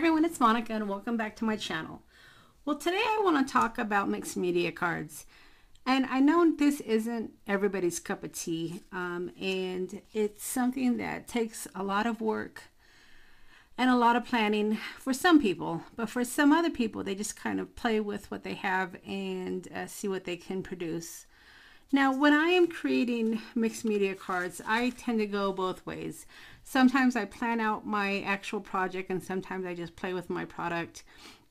everyone, it's Monica and welcome back to my channel. Well, today I want to talk about mixed media cards. And I know this isn't everybody's cup of tea, um, and it's something that takes a lot of work and a lot of planning for some people. But for some other people, they just kind of play with what they have and uh, see what they can produce. Now, when I am creating mixed media cards, I tend to go both ways. Sometimes I plan out my actual project and sometimes I just play with my product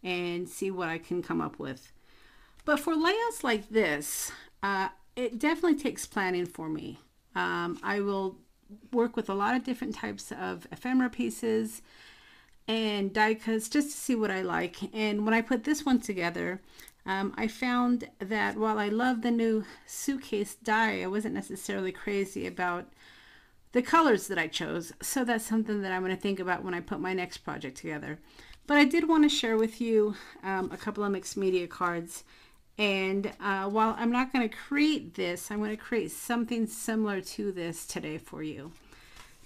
and see what I can come up with. But for layouts like this, uh, it definitely takes planning for me. Um, I will work with a lot of different types of ephemera pieces and die cuts just to see what I like. And when I put this one together, um, I found that while I love the new suitcase die, I wasn't necessarily crazy about the colors that I chose. So that's something that I'm going to think about when I put my next project together. But I did want to share with you um, a couple of mixed media cards. And uh, while I'm not going to create this, I'm going to create something similar to this today for you.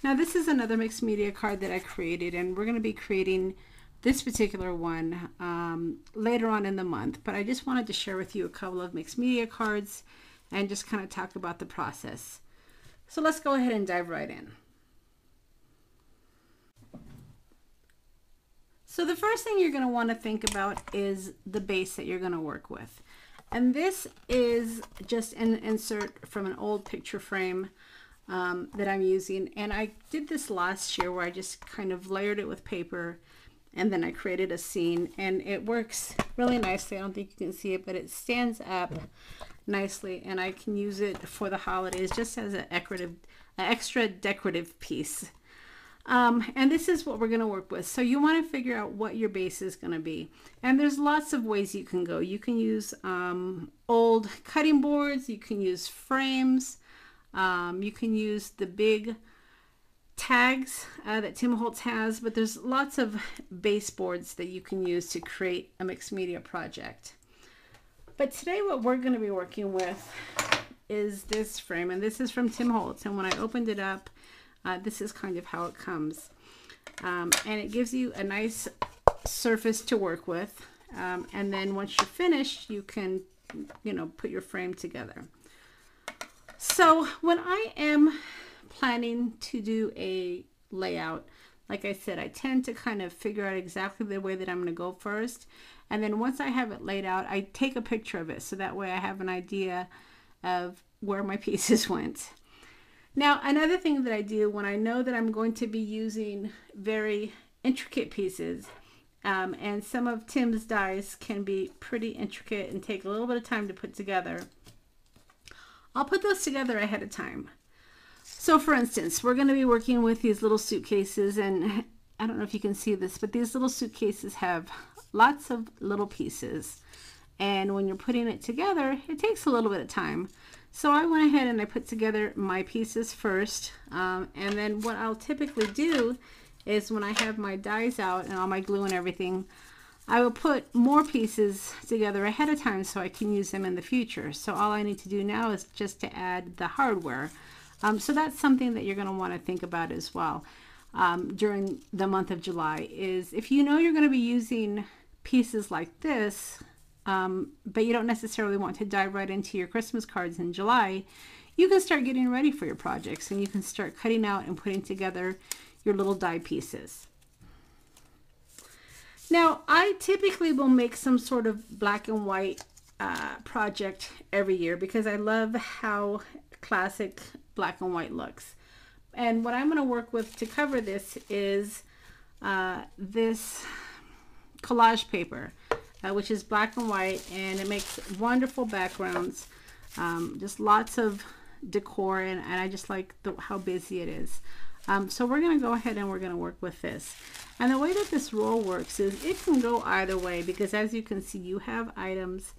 Now this is another mixed media card that I created and we're going to be creating this particular one um, later on in the month, but I just wanted to share with you a couple of mixed media cards and just kind of talk about the process. So let's go ahead and dive right in. So the first thing you're going to want to think about is the base that you're going to work with. And this is just an insert from an old picture frame um, that I'm using. And I did this last year where I just kind of layered it with paper and then I created a scene and it works really nicely. I don't think you can see it, but it stands up nicely and I can use it for the holidays just as an decorative, an extra decorative piece. Um, and this is what we're going to work with. So you want to figure out what your base is going to be. And there's lots of ways you can go. You can use um, old cutting boards. You can use frames. Um, you can use the big tags uh, that Tim Holtz has, but there's lots of baseboards that you can use to create a mixed media project. But today what we're going to be working with is this frame, and this is from Tim Holtz. And when I opened it up, uh, this is kind of how it comes. Um, and it gives you a nice surface to work with. Um, and then once you're finished, you can, you know, put your frame together. So when I am planning to do a layout, like I said, I tend to kind of figure out exactly the way that I'm going to go first. And then once I have it laid out, I take a picture of it. So that way I have an idea of where my pieces went. Now, another thing that I do when I know that I'm going to be using very intricate pieces, um, and some of Tim's dies can be pretty intricate and take a little bit of time to put together, I'll put those together ahead of time. So for instance, we're going to be working with these little suitcases and I don't know if you can see this, but these little suitcases have lots of little pieces. And when you're putting it together, it takes a little bit of time. So I went ahead and I put together my pieces first. Um, and then what I'll typically do is when I have my dies out and all my glue and everything, I will put more pieces together ahead of time so I can use them in the future. So all I need to do now is just to add the hardware. Um, so that's something that you're going to want to think about as well um, during the month of July is if you know you're going to be using pieces like this, um, but you don't necessarily want to dive right into your Christmas cards in July, you can start getting ready for your projects and you can start cutting out and putting together your little die pieces. Now, I typically will make some sort of black and white uh, project every year because I love how classic black and white looks. And what I'm going to work with to cover this is uh, this collage paper, uh, which is black and white, and it makes wonderful backgrounds. Um, just lots of decor, and, and I just like the, how busy it is. Um, so we're going to go ahead and we're going to work with this. And the way that this roll works is it can go either way because as you can see, you have items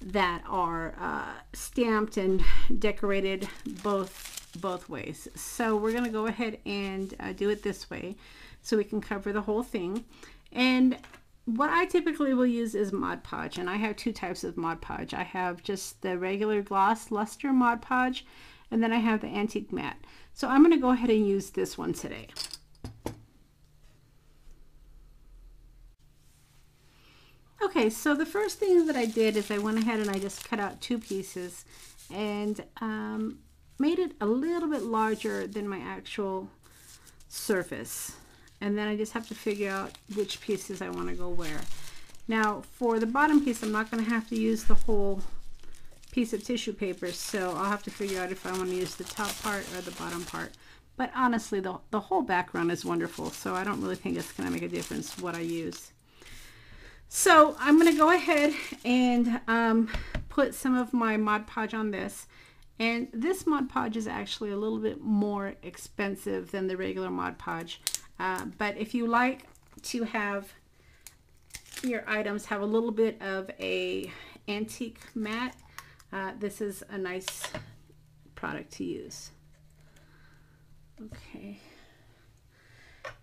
that are uh, stamped and decorated both both ways. So we're going to go ahead and uh, do it this way so we can cover the whole thing. And what I typically will use is Mod Podge, and I have two types of Mod Podge. I have just the regular gloss luster Mod Podge, and then I have the antique matte. So I'm going to go ahead and use this one today. Okay, so the first thing that I did is I went ahead and I just cut out two pieces and um, made it a little bit larger than my actual surface. And then I just have to figure out which pieces I want to go where. Now for the bottom piece, I'm not going to have to use the whole piece of tissue paper, so I'll have to figure out if I want to use the top part or the bottom part. But honestly, the, the whole background is wonderful, so I don't really think it's going to make a difference what I use. So I'm going to go ahead and um, put some of my Mod Podge on this. And this Mod Podge is actually a little bit more expensive than the regular Mod Podge. Uh, but if you like to have your items have a little bit of a antique matte, uh, this is a nice product to use. Okay.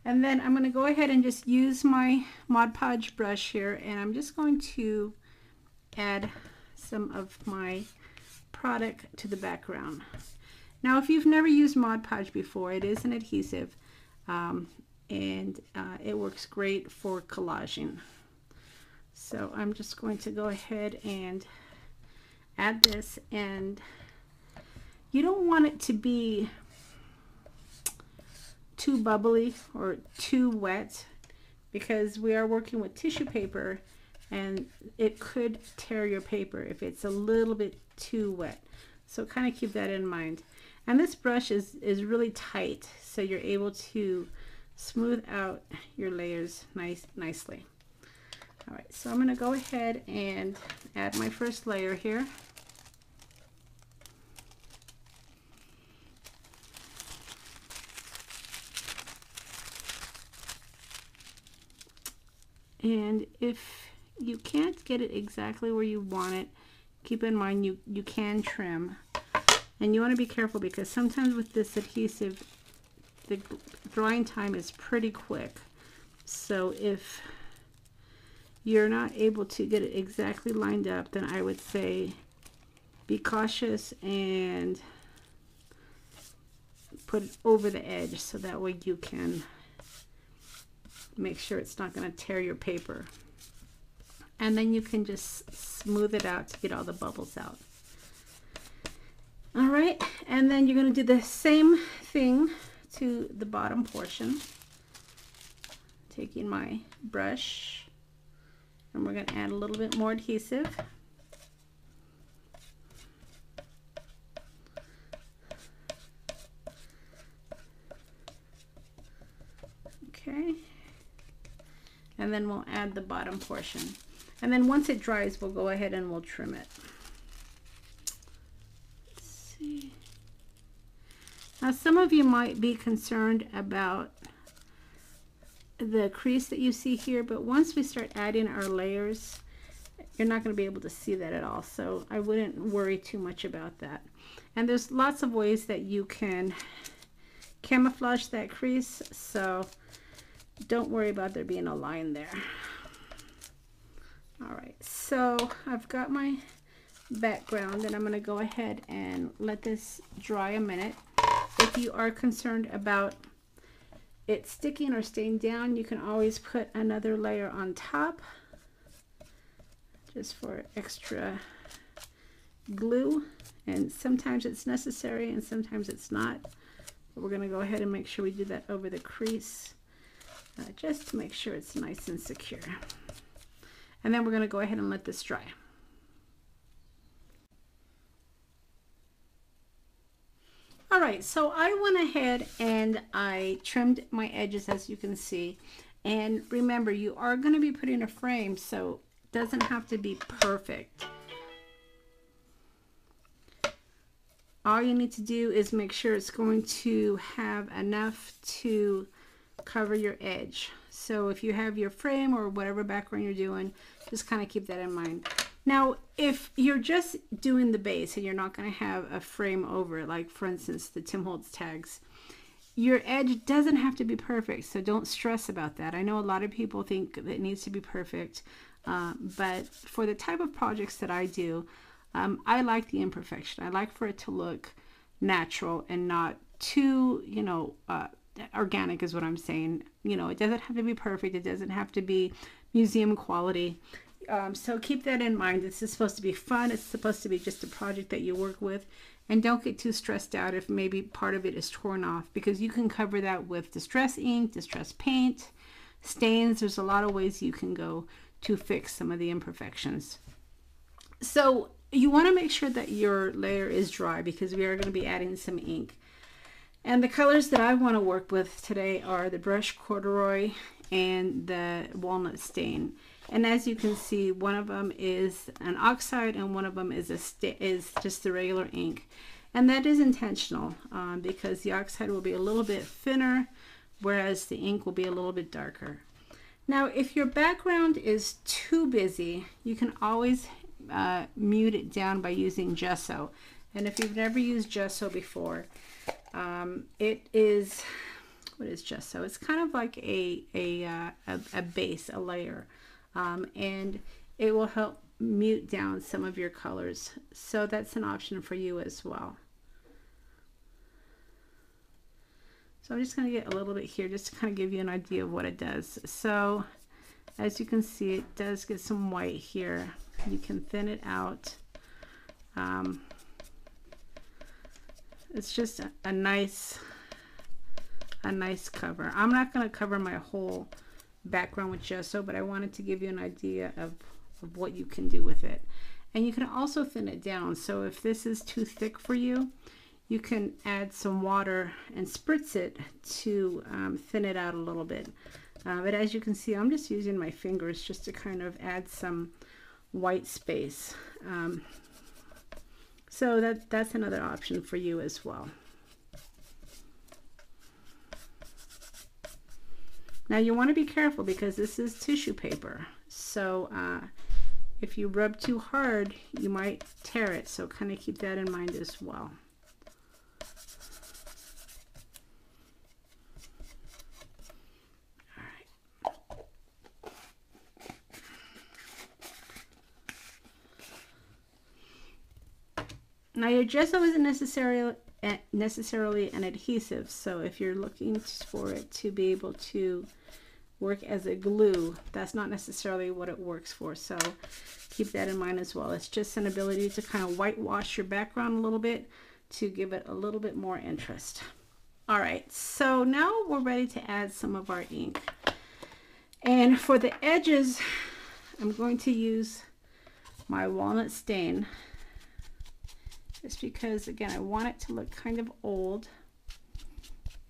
And then I'm going to go ahead and just use my Mod Podge brush here and I'm just going to add some of my product to the background. Now if you've never used Mod Podge before, it is an adhesive um, and uh, it works great for collaging. So I'm just going to go ahead and add this and you don't want it to be too bubbly or too wet because we are working with tissue paper and it could tear your paper if it's a little bit too wet. So kind of keep that in mind. And this brush is, is really tight so you're able to smooth out your layers nice nicely. All right, so I'm going to go ahead and add my first layer here. And if you can't get it exactly where you want it, keep in mind you, you can trim. And you want to be careful because sometimes with this adhesive, the drying time is pretty quick. So if you're not able to get it exactly lined up, then I would say be cautious and put it over the edge so that way you can make sure it's not going to tear your paper. And then you can just smooth it out to get all the bubbles out. All right, and then you're going to do the same thing to the bottom portion. Taking my brush, and we're going to add a little bit more adhesive. Okay and then we'll add the bottom portion. And then once it dries, we'll go ahead and we'll trim it. Let's see. Now some of you might be concerned about the crease that you see here, but once we start adding our layers, you're not going to be able to see that at all. So I wouldn't worry too much about that. And there's lots of ways that you can camouflage that crease. So don't worry about there being a line there. All right, so I've got my background and I'm going to go ahead and let this dry a minute. If you are concerned about it sticking or staying down, you can always put another layer on top just for extra glue. And sometimes it's necessary and sometimes it's not. But we're going to go ahead and make sure we do that over the crease uh, just to make sure it's nice and secure. And then we're going to go ahead and let this dry. All right, so I went ahead and I trimmed my edges as you can see. And remember, you are going to be putting a frame, so it doesn't have to be perfect. All you need to do is make sure it's going to have enough to cover your edge. So if you have your frame or whatever background you're doing, just kind of keep that in mind. Now, if you're just doing the base and you're not going to have a frame over it, like for instance, the Tim Holtz tags, your edge doesn't have to be perfect. So don't stress about that. I know a lot of people think that it needs to be perfect, uh, but for the type of projects that I do, um, I like the imperfection. I like for it to look natural and not too, you know, uh, organic is what I'm saying. You know, it doesn't have to be perfect. It doesn't have to be museum quality. Um, so keep that in mind. This is supposed to be fun. It's supposed to be just a project that you work with. And don't get too stressed out if maybe part of it is torn off because you can cover that with distress ink, distress paint, stains. There's a lot of ways you can go to fix some of the imperfections. So you want to make sure that your layer is dry because we are going to be adding some ink. And the colors that I want to work with today are the brush corduroy and the walnut stain. And as you can see, one of them is an oxide and one of them is, a is just the regular ink. And that is intentional um, because the oxide will be a little bit thinner, whereas the ink will be a little bit darker. Now, if your background is too busy, you can always uh, mute it down by using gesso. And if you've never used gesso before, um, it is, what is gesso? It's kind of like a, a, uh, a, a, base, a layer. Um, and it will help mute down some of your colors. So that's an option for you as well. So I'm just going to get a little bit here just to kind of give you an idea of what it does. So as you can see, it does get some white here. You can thin it out. Um, it's just a, nice, a nice cover. I'm not going to cover my whole background with gesso, but I wanted to give you an idea of, of what you can do with it. And you can also thin it down. So if this is too thick for you, you can add some water and spritz it to um, thin it out a little bit. Uh, but as you can see, I'm just using my fingers just to kind of add some white space. Um, so that, that's another option for you as well. Now you want to be careful because this is tissue paper. So uh, if you rub too hard, you might tear it. So kind of keep that in mind as well. Now your gesso isn't necessarily eh, necessarily an adhesive, so if you're looking for it to be able to work as a glue, that's not necessarily what it works for. So keep that in mind as well. It's just an ability to kind of whitewash your background a little bit to give it a little bit more interest. All right, so now we're ready to add some of our ink. And for the edges, I'm going to use my walnut stain just because again I want it to look kind of old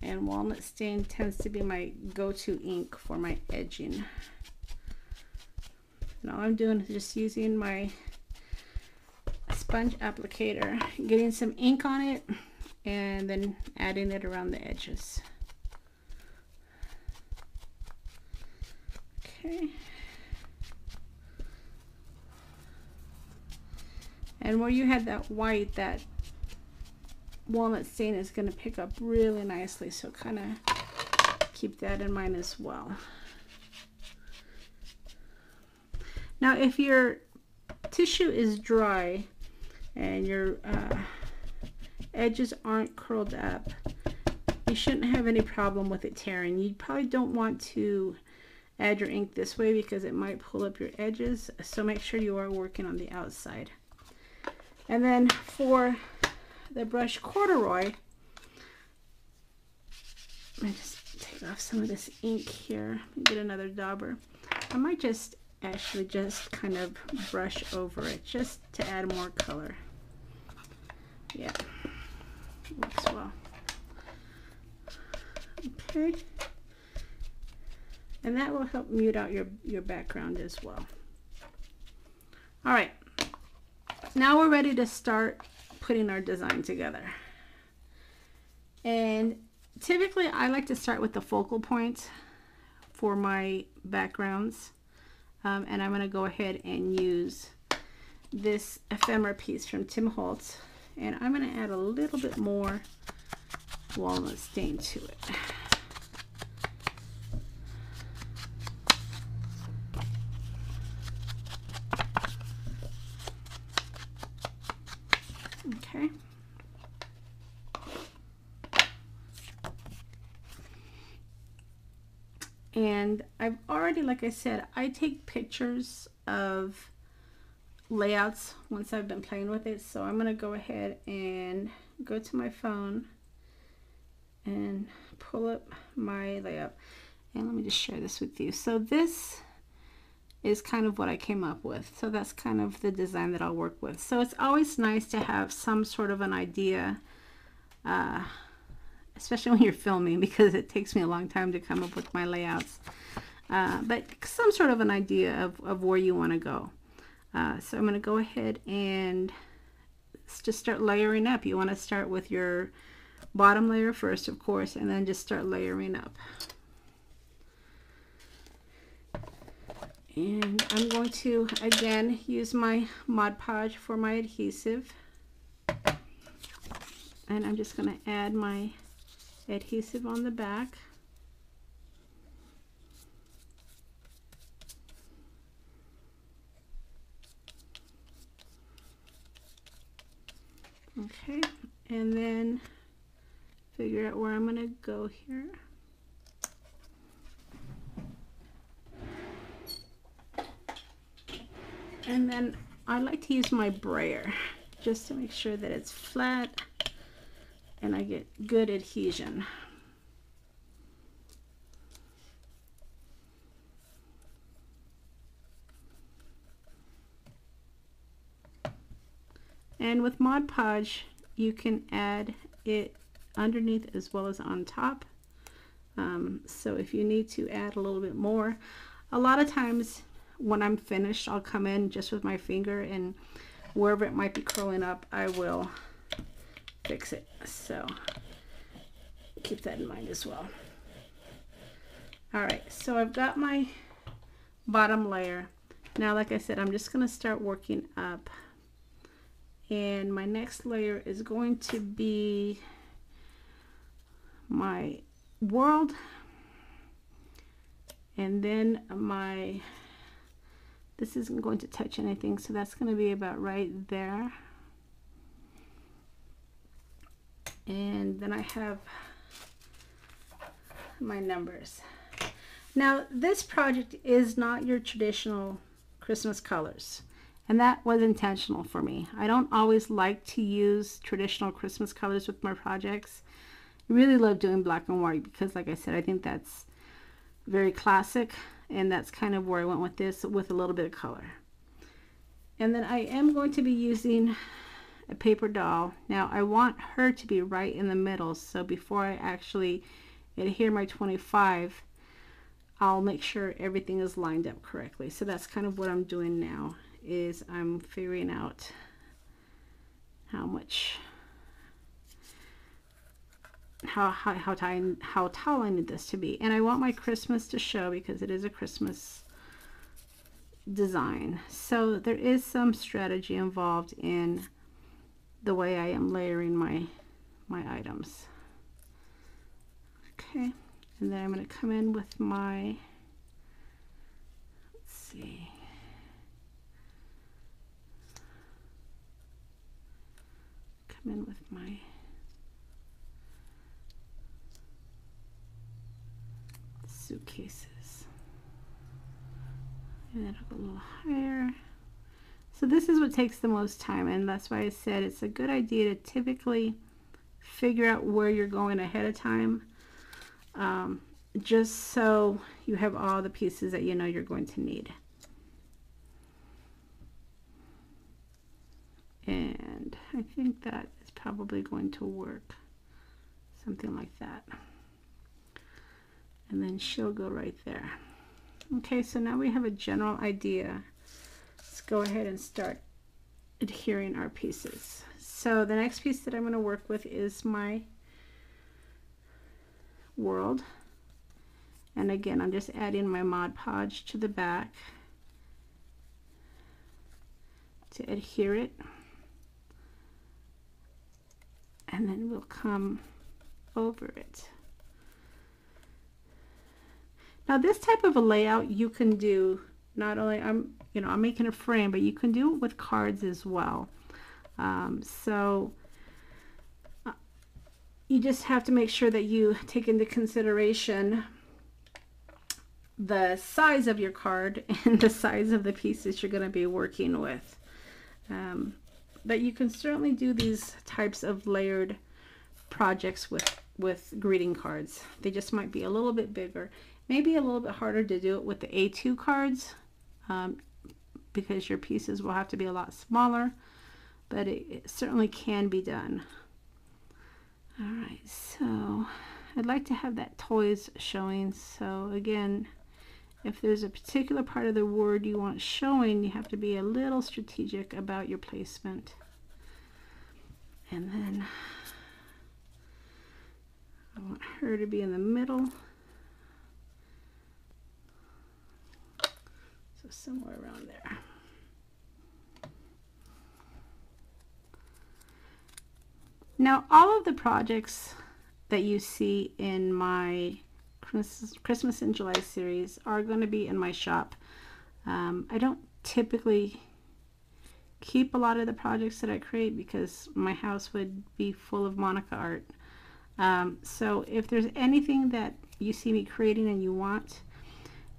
and walnut stain tends to be my go-to ink for my edging. And all I'm doing is just using my sponge applicator getting some ink on it and then adding it around the edges. Okay And where you had that white, that walnut stain is going to pick up really nicely. So kind of keep that in mind as well. Now, if your tissue is dry and your uh, edges aren't curled up, you shouldn't have any problem with it tearing. You probably don't want to add your ink this way because it might pull up your edges. So make sure you are working on the outside. And then for the brush corduroy, let me just take off some of this ink here and get another dauber. I might just actually just kind of brush over it just to add more color. Yeah, looks well. Okay. And that will help mute out your, your background as well. All right, now we're ready to start putting our design together. And typically I like to start with the focal point for my backgrounds. Um, and I'm going to go ahead and use this ephemera piece from Tim Holtz. And I'm going to add a little bit more walnut stain to it. And I've already, like I said, I take pictures of layouts once I've been playing with it. So I'm going to go ahead and go to my phone and pull up my layout. And let me just share this with you. So this is kind of what I came up with. So that's kind of the design that I'll work with. So it's always nice to have some sort of an idea, uh, especially when you're filming because it takes me a long time to come up with my layouts. Uh, but some sort of an idea of, of where you want to go. Uh, so I'm going to go ahead and just start layering up. You want to start with your bottom layer first, of course, and then just start layering up. And I'm going to, again, use my Mod Podge for my adhesive. And I'm just going to add my adhesive on the back. Okay, and then figure out where I'm going to go here. And then I like to use my brayer just to make sure that it's flat and I get good adhesion. And with Mod Podge, you can add it underneath as well as on top. Um, so if you need to add a little bit more, a lot of times when I'm finished, I'll come in just with my finger and wherever it might be curling up, I will fix it. So keep that in mind as well. All right, so I've got my bottom layer. Now, like I said, I'm just going to start working up. And my next layer is going to be my world. And then my this isn't going to touch anything so that's going to be about right there. And then I have my numbers. Now this project is not your traditional Christmas colors and that was intentional for me I don't always like to use traditional Christmas colors with my projects I really love doing black and white because like I said I think that's very classic and that's kind of where I went with this with a little bit of color. And then I am going to be using a paper doll. Now I want her to be right in the middle so before I actually adhere my 25 I'll make sure everything is lined up correctly. So that's kind of what I'm doing now is I'm figuring out how much how, how, how, tall, how tall I need this to be. And I want my Christmas to show because it is a Christmas design. So there is some strategy involved in the way I am layering my, my items. Okay, and then I'm going to come in with my, let's see, come in with my suitcases. And then go a little higher. So this is what takes the most time and that's why I said it's a good idea to typically figure out where you're going ahead of time um, just so you have all the pieces that you know you're going to need. And I think that probably going to work something like that and then she'll go right there. Okay, so now we have a general idea. Let's go ahead and start adhering our pieces. So the next piece that I'm going to work with is my world. And again, I'm just adding my Mod Podge to the back to adhere it. And then we'll come over it. Now this type of a layout you can do not only I'm you know I'm making a frame but you can do it with cards as well um, so uh, you just have to make sure that you take into consideration the size of your card and the size of the pieces you're going to be working with. Um, but you can certainly do these types of layered projects with, with greeting cards. They just might be a little bit bigger. Maybe a little bit harder to do it with the A2 cards um, because your pieces will have to be a lot smaller, but it, it certainly can be done. All right, so I'd like to have that toys showing. So again, if there's a particular part of the word you want showing, you have to be a little strategic about your placement. And then I want her to be in the middle. So somewhere around there. Now all of the projects that you see in my Christmas in July series are going to be in my shop. Um, I don't typically keep a lot of the projects that I create because my house would be full of Monica art. Um, so if there's anything that you see me creating and you want,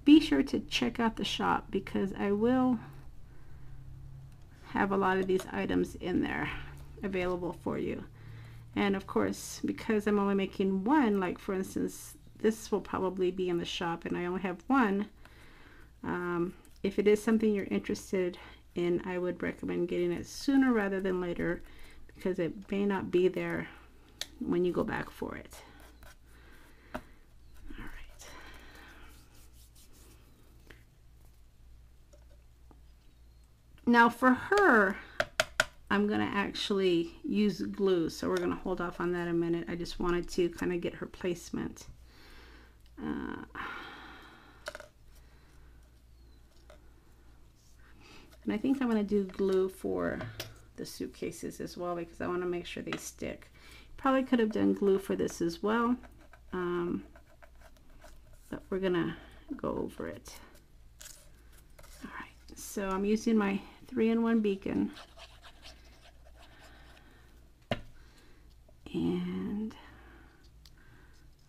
be sure to check out the shop because I will have a lot of these items in there available for you. And of course, because I'm only making one, like for instance, this will probably be in the shop and I only have one. Um, if it is something you're interested in, I would recommend getting it sooner rather than later because it may not be there when you go back for it. All right. Now for her, I'm going to actually use glue. So we're going to hold off on that a minute. I just wanted to kind of get her placement. Uh, and I think I'm going to do glue for the suitcases as well because I want to make sure they stick. Probably could have done glue for this as well. Um, but we're going to go over it. All right, so I'm using my 3-in-1 beacon. And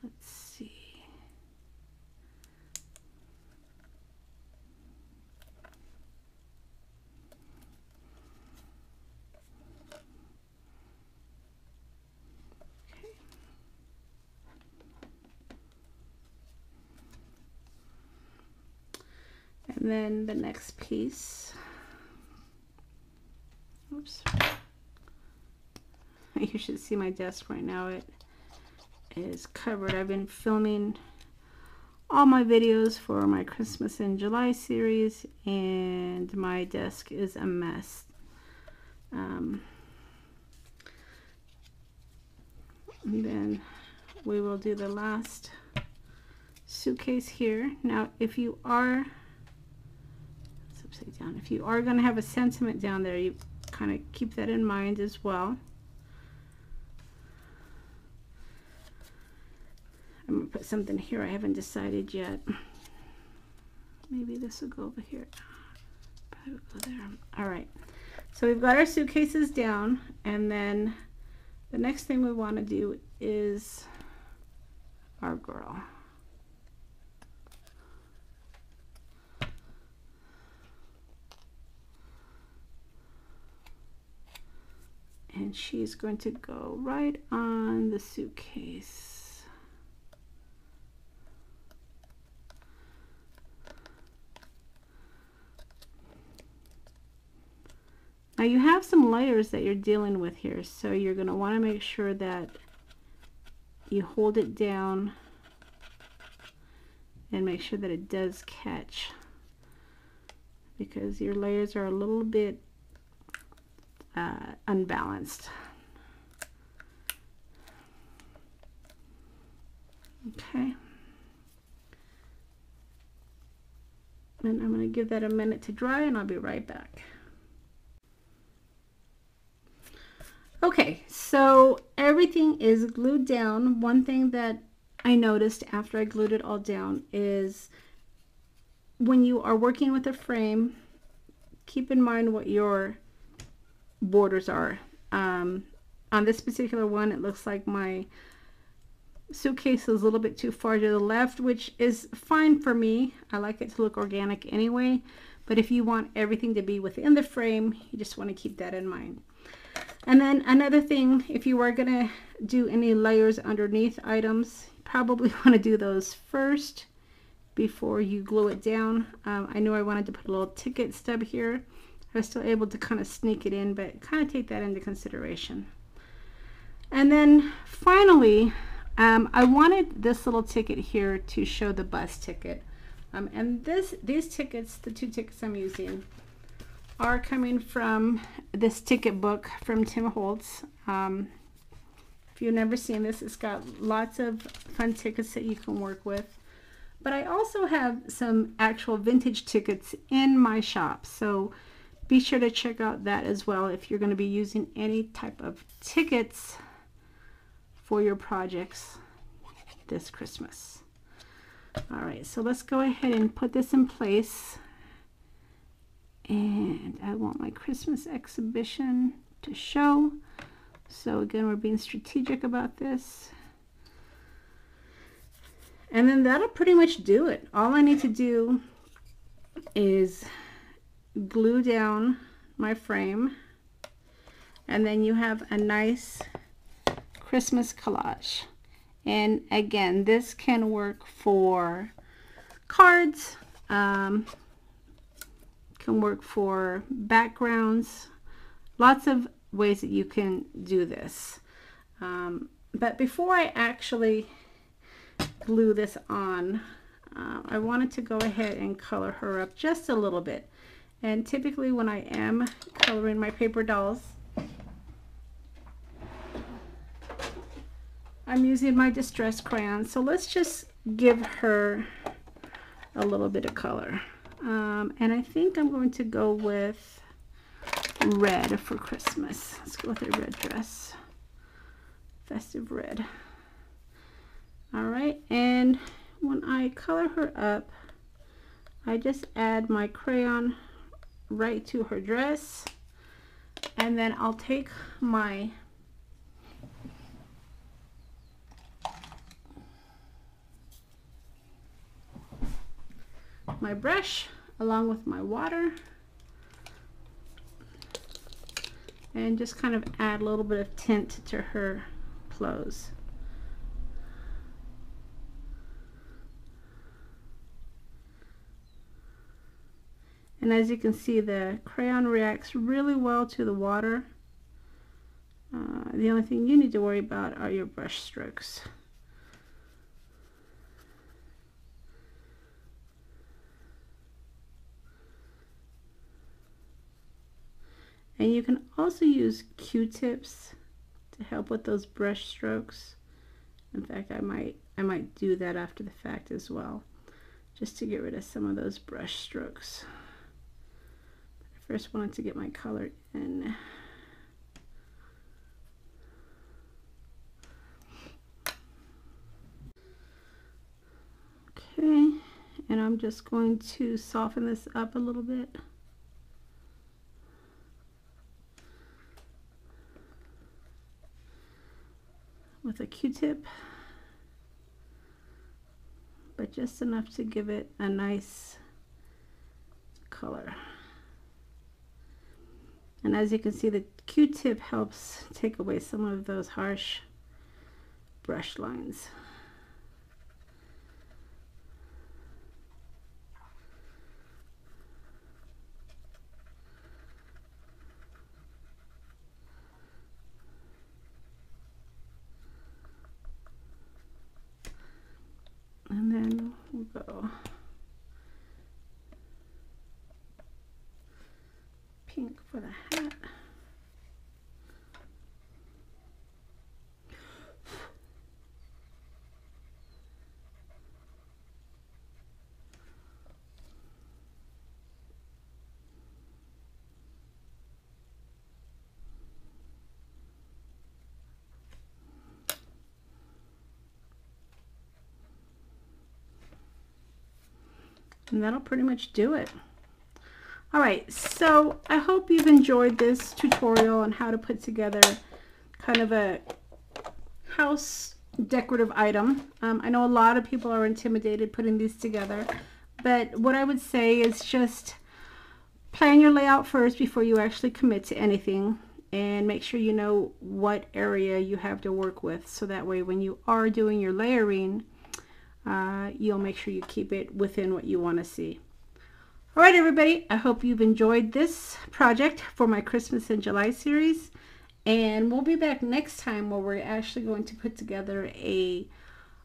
let's see. Okay. And then the next piece. Oops. you should see my desk right now. It is covered. I've been filming all my videos for my Christmas in July series and my desk is a mess. Um, then we will do the last suitcase here. Now if you are down, if you are going to have a sentiment down there, you kind of keep that in mind as well. I'm going to put something here I haven't decided yet. Maybe this will go over here. Probably go there. All right. So we've got our suitcases down and then the next thing we want to do is our girl. And she's going to go right on the suitcase. Now you have some layers that you're dealing with here, so you're going to want to make sure that you hold it down and make sure that it does catch because your layers are a little bit uh, unbalanced. Okay. And I'm going to give that a minute to dry and I'll be right back. Okay, so everything is glued down. One thing that I noticed after I glued it all down is when you are working with a frame, keep in mind what your borders are. Um, on this particular one, it looks like my suitcase is a little bit too far to the left, which is fine for me. I like it to look organic anyway. But if you want everything to be within the frame, you just want to keep that in mind. And then another thing, if you are going to do any layers underneath items, probably want to do those first before you glue it down. Um, I knew I wanted to put a little ticket stub here. I was still able to kind of sneak it in, but kind of take that into consideration. And then finally, um, I wanted this little ticket here to show the bus ticket. Um, and this, these tickets, the two tickets I'm using, are coming from this ticket book from Tim Holtz. Um, if you've never seen this, it's got lots of fun tickets that you can work with. But I also have some actual vintage tickets in my shop. So be sure to check out that as well if you're going to be using any type of tickets for your projects this Christmas. All right, so let's go ahead and put this in place. And I want my Christmas exhibition to show. So again, we're being strategic about this. And then that'll pretty much do it. All I need to do is glue down my frame. And then you have a nice Christmas collage. And again, this can work for cards, um, can work for backgrounds, lots of ways that you can do this. Um, but before I actually glue this on, uh, I wanted to go ahead and color her up just a little bit. And typically when I am coloring my paper dolls, I'm using my distress crayon. So let's just give her a little bit of color. Um, and I think I'm going to go with red for Christmas. Let's go with a red dress. Festive red. All right, and when I color her up, I just add my crayon right to her dress. And then I'll take my my brush along with my water and just kind of add a little bit of tint to her clothes. And as you can see, the crayon reacts really well to the water. Uh, the only thing you need to worry about are your brush strokes. And you can also use Q-tips to help with those brush strokes. In fact, I might I might do that after the fact as well, just to get rid of some of those brush strokes. First wanted to get my color in. Okay, and I'm just going to soften this up a little bit. with a q-tip but just enough to give it a nice color and as you can see the q-tip helps take away some of those harsh brush lines. And then we'll go. Pink for the And that'll pretty much do it. All right, so I hope you've enjoyed this tutorial on how to put together kind of a house decorative item. Um, I know a lot of people are intimidated putting these together, but what I would say is just plan your layout first before you actually commit to anything and make sure you know what area you have to work with so that way when you are doing your layering uh, you'll make sure you keep it within what you want to see. All right, everybody, I hope you've enjoyed this project for my Christmas in July series. And we'll be back next time where we're actually going to put together a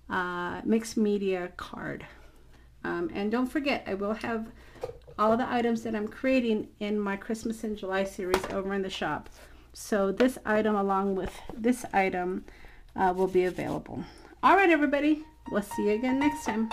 uh, mixed media card. Um, and don't forget, I will have all the items that I'm creating in my Christmas in July series over in the shop. So this item along with this item uh, will be available. All right, everybody. We'll see you again next time.